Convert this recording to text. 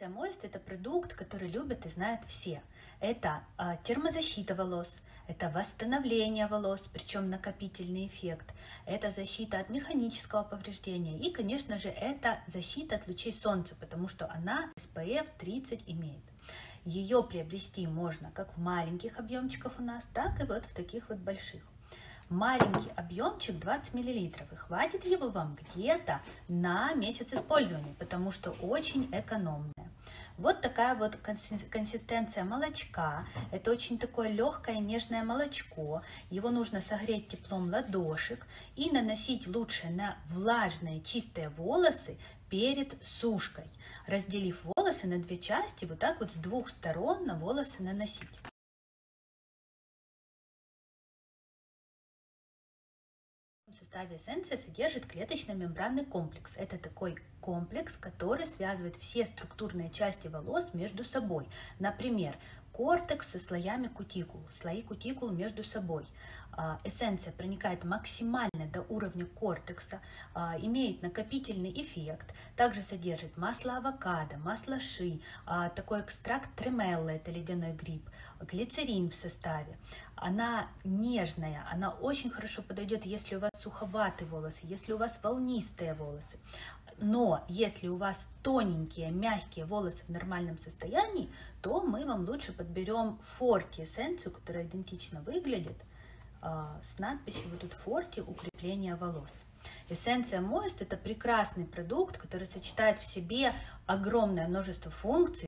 Эссенция Moist – это продукт, который любят и знают все. Это э, термозащита волос, это восстановление волос, причем накопительный эффект, это защита от механического повреждения и, конечно же, это защита от лучей солнца, потому что она SPF 30 имеет. Ее приобрести можно как в маленьких объемчиках у нас, так и вот в таких вот больших маленький объемчик 20 мл. И хватит его вам где-то на месяц использования, потому что очень экономная. Вот такая вот консистенция молочка. Это очень такое легкое нежное молочко. Его нужно согреть теплом ладошек и наносить лучше на влажные чистые волосы перед сушкой. Разделив волосы на две части, вот так вот с двух сторон на волосы наносить. В составе эссенции содержит клеточно-мембранный комплекс. Это такой комплекс, который связывает все структурные части волос между собой. Например, кортекс со слоями кутикул, слои кутикул между собой. А, эссенция проникает максимально до уровня кортекса, а, имеет накопительный эффект, также содержит масло авокадо, масло ши, а, такой экстракт тремелла, это ледяной гриб, глицерин в составе. Она нежная, она очень хорошо подойдет, если у вас суховатые волосы, если у вас волнистые волосы. Но если у вас тоненькие, мягкие волосы в нормальном состоянии, то мы вам лучше подберем Форти эссенцию, которая идентично выглядит, а, с надписью вот тут Форти укрепление волос. Эссенция Moist – это прекрасный продукт, который сочетает в себе огромное множество функций,